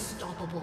Unstoppable.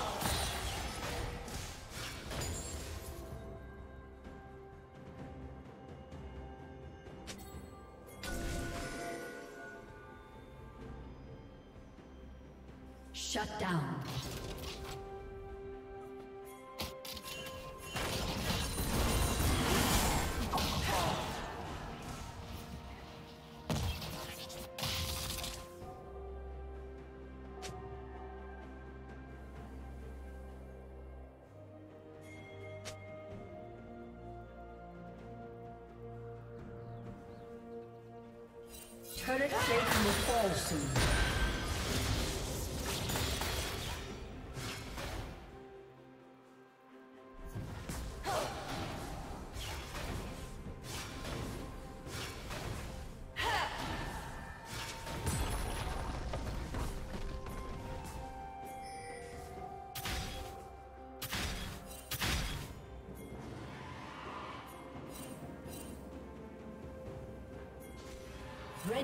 Shut down. Turret plate will fall soon.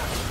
Attack!